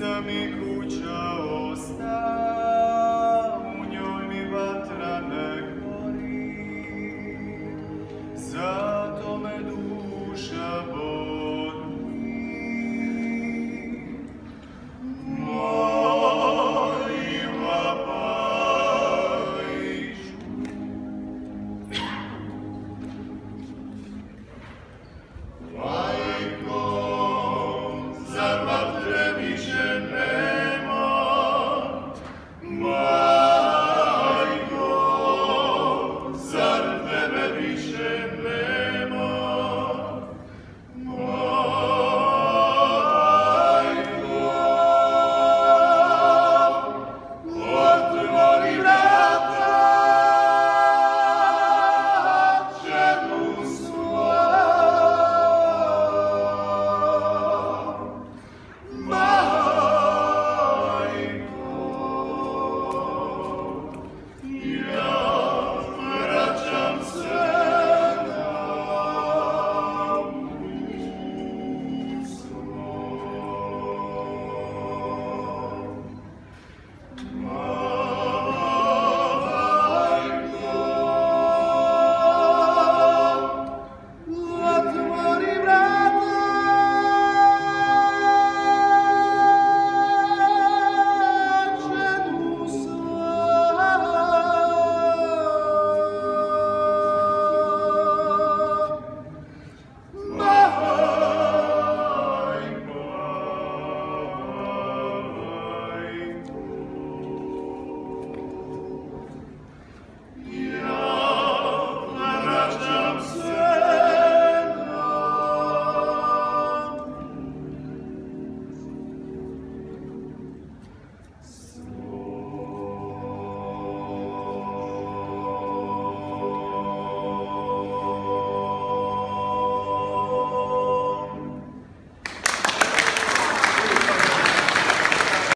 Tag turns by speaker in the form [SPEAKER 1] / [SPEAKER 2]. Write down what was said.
[SPEAKER 1] mi kuća ostala